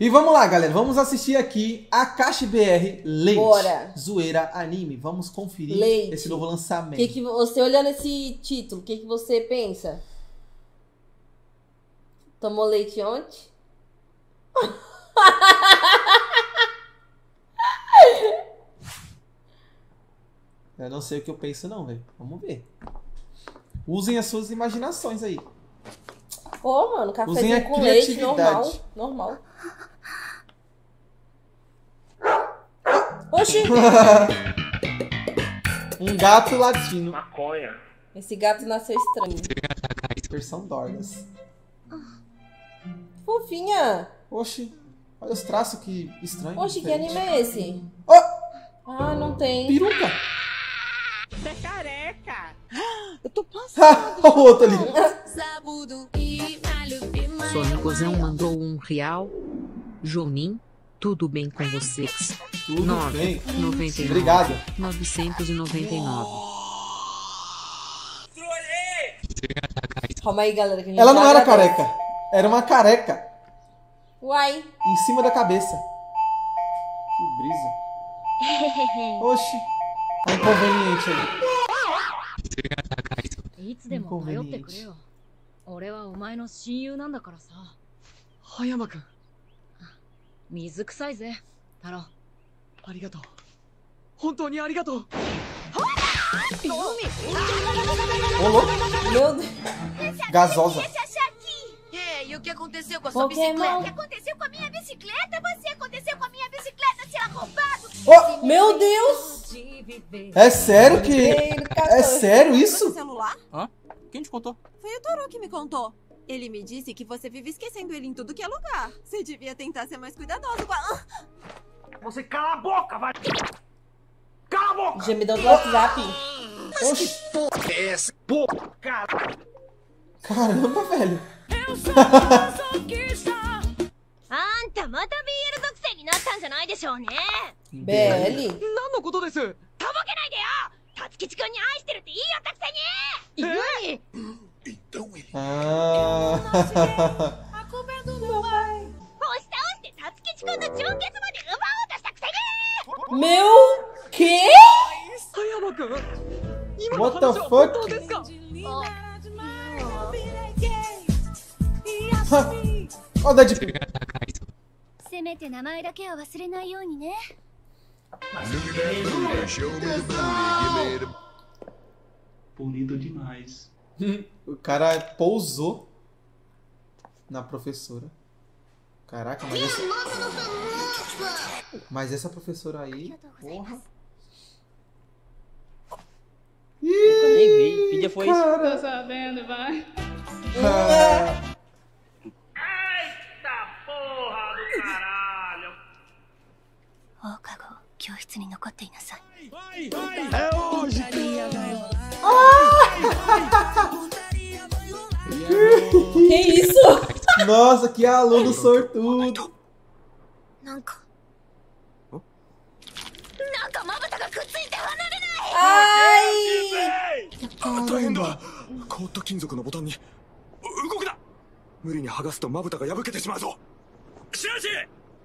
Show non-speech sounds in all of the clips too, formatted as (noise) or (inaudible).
E vamos lá, galera. Vamos assistir aqui a Caixa BR Leite. Bora. Zoeira Anime. Vamos conferir Leite. esse novo lançamento. que, que você olhando esse título, o que, que você pensa? Tomou leite ontem? (laughs) Eu não sei o que eu penso, não, velho. Vamos ver. Usem as suas imaginações aí. Pô, mano, cafezinho com leite, normal. Normal. Oxi! (laughs) Um gato latino. Maconha. Esse gato nasceu estranho. Versão Dorgas. Fofinha! Oxi. Olha os traços que estranho. Oxi, que diferente. anime é esse? Ó, Ah, não tem. peruca. Você é careca. (gasps) (laughs) o outro ali. Sonicozão mandou um real. Jonin, tudo bem com vocês? Tudo Nove. bem. 99. Obrigado. 999. Calma aí, galera. Que a gente Ela não já era agradece. careca. Era uma careca. Uai. Em cima da cabeça. Que brisa. (laughs) Oxi. É inconveniente aí. いつでも頼ってくれよ俺はお前の親友なんだからさ葉山くん 水臭いぜ太郎ありがとう本当にありがとう Ô, louco. Meu Deus. Gasosa. Ei, o que aconteceu com a sua Pokémon. bicicleta? O que aconteceu com a minha bicicleta? Você aconteceu com a minha bicicleta, seu arrombado! Ô, Meu Deus! é sério que. Ele catou. É sério isso? celular? Quem te contou? Foi o Toru que me contou. Ele me disse que você vive esquecendo ele em tudo que é lugar. Você devia tentar ser mais cuidadoso com a... Você cala a boca, vai! Cala a boca! Gemidão do WhatsApp. Oxi. Essa porra, cara! Caramba, velho. あんたまた BL 属性になったんじゃないでしょうね BL? 何のことですとぼけないでよ辰吉くんに愛してるって言いよったくせに何 Ah. (laughs) 押し倒して辰吉くんの純潔まで奪おうとしたくせに Meu quê? 葉山くん今の What the 話は本当 fuck? ですか Ó, o Deadpool. せめて名前だけは忘れないようにね Bonito demais. o cara pousou na professora. Caraca, mas essa... Mas essa professora aí, porra... Ih, eu nem vi, pedia foi cara. isso. Tô sabendo, vai. Eita porra do caralho! Vai, vai. É hoje! Ah! Que isso? Nossa, que aluno sortudo. Ai! 大変だ。凍った金属のボタンに。う動くな!無理に剥がすとまぶたが破けてしまうぞ!しらし!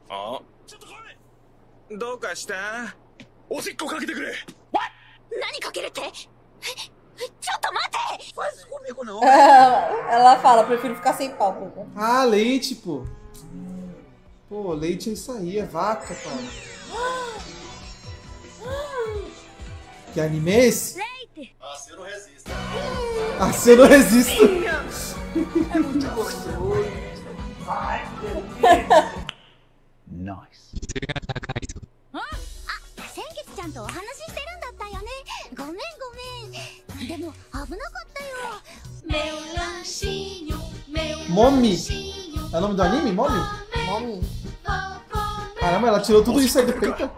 あちょっと来いどうかした?おしっこかけてくれ!何かけるって? Faz isso comigo não. (laughs) Ela fala, prefiro ficar sem pálpebra. Ah, leite, pô. Pô, leite é isso aí, é vaca, cara. que anime é esse? Leite! Ah, se eu não resisto. Ah, se eu não resisto. (laughs) é muito gostoso. Vai, delícia. (laughs) Momi. É o nome do anime? Momi? Momi. Caramba, ela tirou tudo isso aí do peito.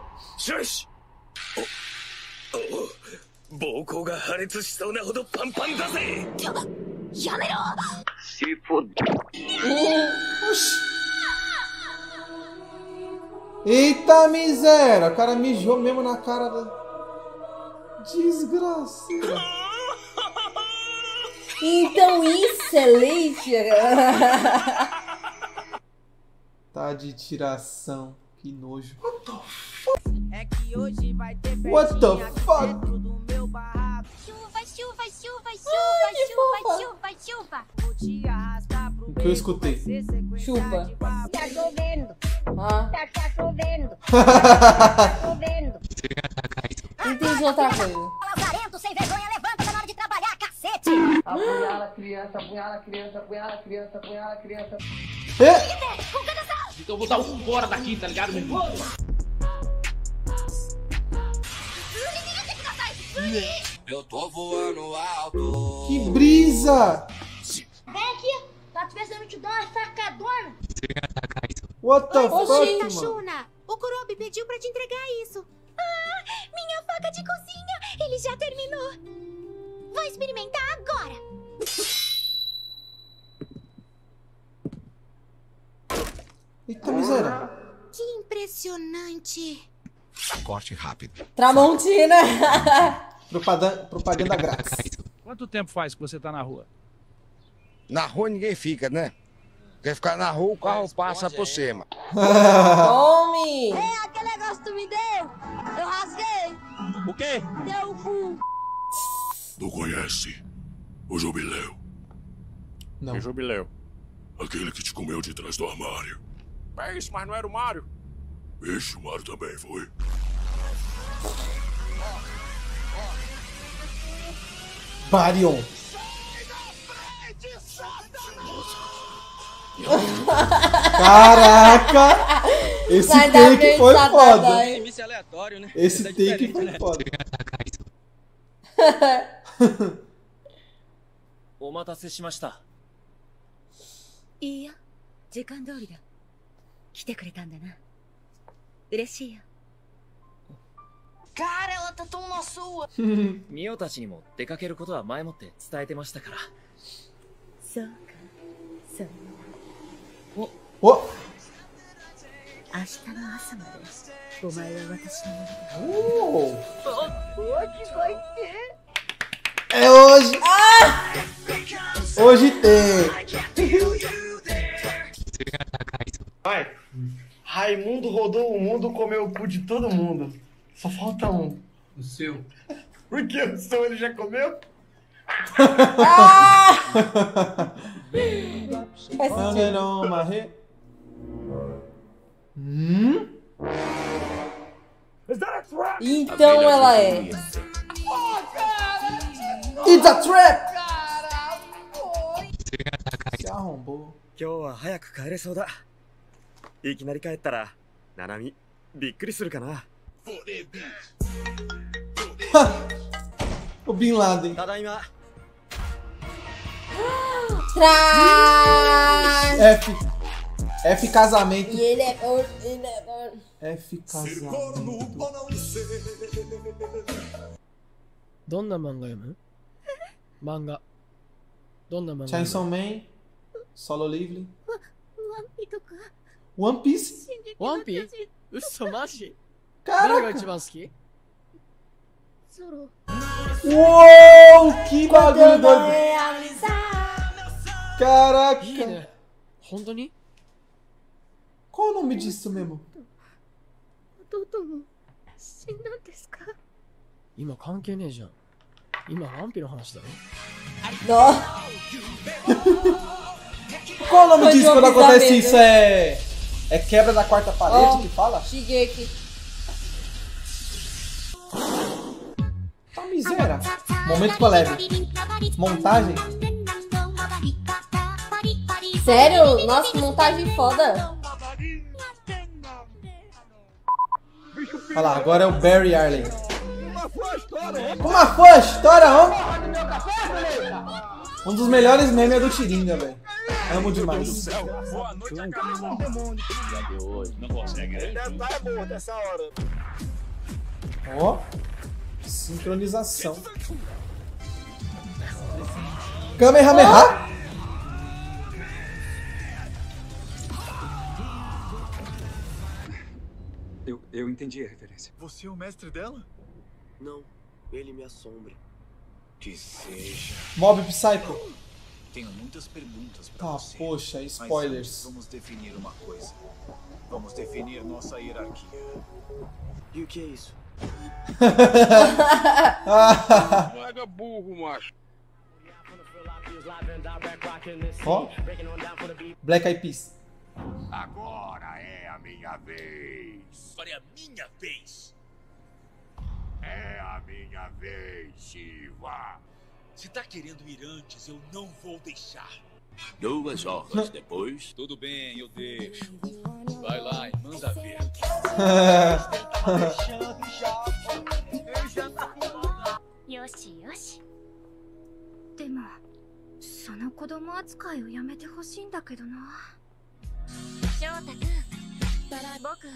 Eita miséria, o cara mijou mesmo na cara da. desgraça. Então isso é leite? (laughs) Tá de tiração. Que nojo. É que hoje vai ter What the fuck? dentro do meu barraco. Chuva, chuva, chuva, chuva, chuva, chuva, chuva. Vou te arrastar pro O que eu escutei? Chupa. Tá chovendo, Ah, tá, tá chovendo, (laughs) tá chovendo. entendi outra coisa. Apunhala a criança, apunhala a criança, apunhala a criança, apunhala a criança. Então eu vou dar um fora daqui, tá ligado, meu irmão? Eu tô voando alto. Que brisa! Vem aqui, tá precisando te dar uma facadona. What the Oxi, fuck, mano? Shuna, o Kurobi pediu pra te entregar isso. Ah, minha faca de cozinha, ele já terminou. Vou experimentar agora. Eita miséria. Que impressionante. Corte rápido. Tramontina. (laughs) Propaganda, propaganda grátis. Quanto tempo faz que você tá na rua? Na rua ninguém fica, né? Quer ficar na rua, o carro passa por cima. (laughs) Tome! É aquele negócio que tu me deu. Eu rasguei. O quê? Deu o cu. Tu conhece o Jubileu? Não. Que jubileu? Aquele que te comeu de trás do armário. É isso, mas não era o Mário. Vixe, o Mário também foi. Barion. Caraca! Esse Sai da take frente, foi Satanás. foda. Né? Esse take foi né? foda. (laughs) (laughs) お待たせしました。いいよ。時間通りだ。来てくれたんだな。嬉しいよ。(laughs) ミオたちにも出かけることは前もって伝えてましたから。そうか。そう。お明日の朝まで、お前は私のものだ。Uou. Hoje vai ter. É hoje! Hoje tem! Vai. Raimundo rodou o mundo, comeu o cu de todo mundo. Só falta um. O seu. Por que o seu ele já comeu? (laughs) Não, marre. Hum? Então ela é. It's a trap! 質が高い。今日は早く帰れそうだ。いきなり帰ったら、ナナミ、びっくりするかな。はっ、ビンラーディン。ただいま。トラー F、F casamento。E ele é bom, ele é bom. F casamento. どんな漫画読む漫画。どんな漫画チェンソーメイソロリーブリワ,ワンピとか。ワンピースワンピース嘘マジ？カラが一番好き？ソロ。ウォーキバグルドカラキいい、ね、本当に？このみじすめも。弟も死んだんですか？今関係ねえじゃん。今ワンピの話だろ？(laughs) Qual o nome Foi disso quando acontece isso? É. É quebra da quarta parede Ó, que fala? Shigeki. Tá miséria. Momento polêmico. Montagem. Sério? Nossa, montagem foda. Olha lá, agora é o Barry Arlen. Uma fã história, ó. Um dos melhores memes é do Tiringa, velho. Amo demais. Boa noite, acabou. Não consegue, né? Deve estar morto essa hora. Ó. Sincronização. Kamehameha. Eu, eu entendi a referência. Você é o mestre dela? Não, ele me assombra. Que seja. Mob Psycho. Tenho muitas perguntas pra Ah, você. poxa, spoilers. vamos definir uma coisa. Vamos definir nossa hierarquia. E o que é isso? (laughs) Larga burro, macho. Ó. Black Eyed Peas. Agora é a minha vez. Agora é a minha vez. É a minha vez, Shiva. Se tá querendo ir antes, eu não vou deixar. Duas horas depois. Tudo bem, eu deixo. Vai lá e manda ver. よしよしでもその子供扱いをやめてほしいんだけどな翔太君僕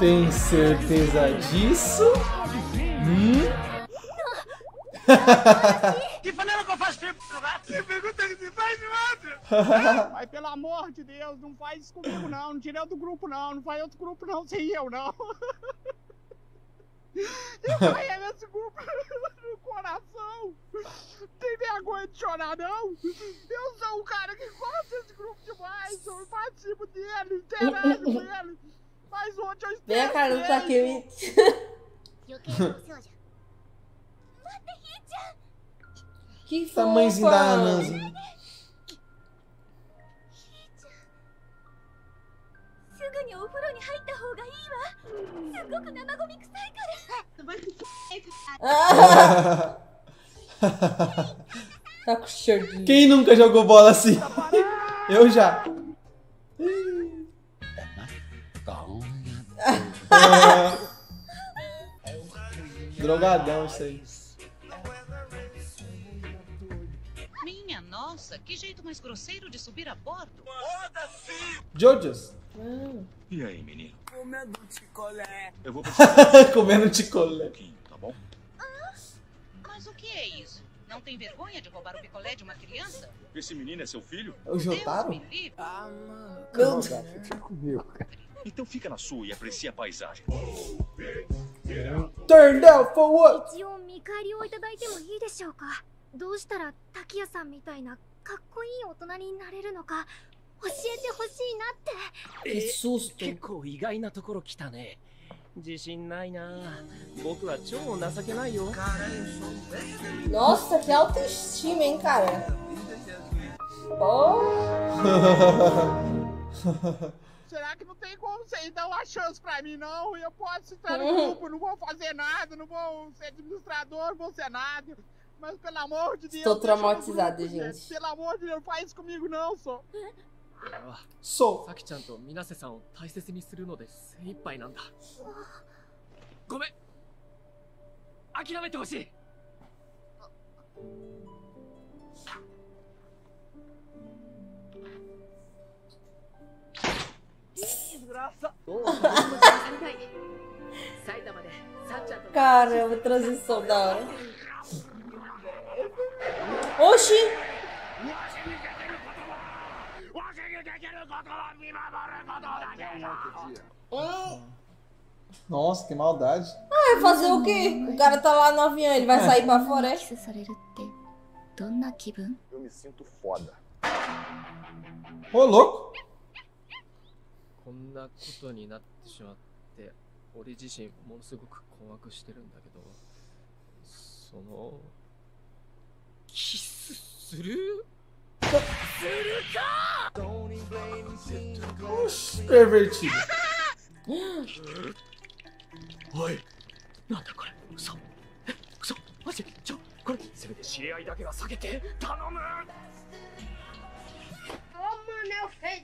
tem certeza disso? Hum? (laughs) Que panela que eu faço tempo pro gato? pergunta que se faz outro? (laughs) Mas pelo amor de Deus, não faz isso comigo não, não tirei outro do grupo não, não faz outro grupo não, sem eu não. (laughs) eu carrega esse culpa no coração. Tem vergonha de chorar, não? Eu sou um cara que gosta desse grupo demais. Eu participo dele, interajo uh, uh, uh. com ele. Mas hoje eu estava. Vem, cara, do tá aqui. (laughs) Que tamanho Tamanhozinho da Ananzi. にお風呂に入った方がいいわすごく生ゴミ臭いから Tá com cheiro de... Quem nunca jogou bola assim? Eu já. Ah. Drogadão isso aí. Nossa, que jeito mais grosseiro de subir a bordo. Jojos. E aí, menino? Comendo picolé. Eu vou (laughs) Comendo ticolé. tá bom? Mas o que é isso? Não tem vergonha de roubar o picolé de uma criança? Esse menino é seu filho? O Jotaro? Ah, mano. Meu Fica comigo, Então fica na sua e aprecia a paisagem. Turn down for what? どうしたら滝谷さんみたいなかっこいい大人になれるのか教えてほしいなって Que susto. 結構意外なところ来たね。自信ないな。僕は超情けないよ。Nossa, que autoestima, hein, cara? Oh. Será que não tem como vocês dar uma chance pra mim, não? Eu posso estar no grupo, não vou fazer nada, não vou ser administrador, não vou ser nada. Mas pelo amor de Deus. Estou deixa eu no traumatizada, grupo, gente. Pelo amor de Deus, não faz isso comigo, não, só. そうさきちゃんと水瀬さんを大切にするので精一杯なんだごめん諦めてほしい Desgraça. 埼玉でさっちゃんと Caramba, transição da hora. Oxi! Nossa, que maldade. Ah, fazer o quê? O cara tá lá no avião, ele vai é. sair pra floresta. Eu me sinto foda. Ô, louco! キスする？するか！よしエヴェイチおいなんだこれ？クソクソマジ？ちょこれ。せめて知り合いだけは避けて頼む！あんまねフェ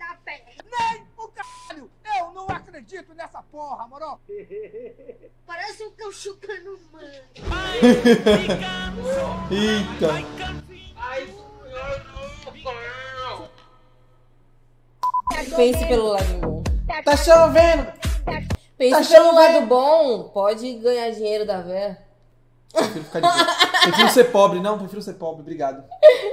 acredito nessa porra, moro. (laughs) Parece um cão chupando mano. Eita. Pense pelo lado bom. Tá chovendo. Pense Tá pelo chovendo. lado bom. Pode ganhar dinheiro da véia. Prefiro ficar de boa. Prefiro ser pobre, não, prefiro ser pobre, obrigado. (laughs)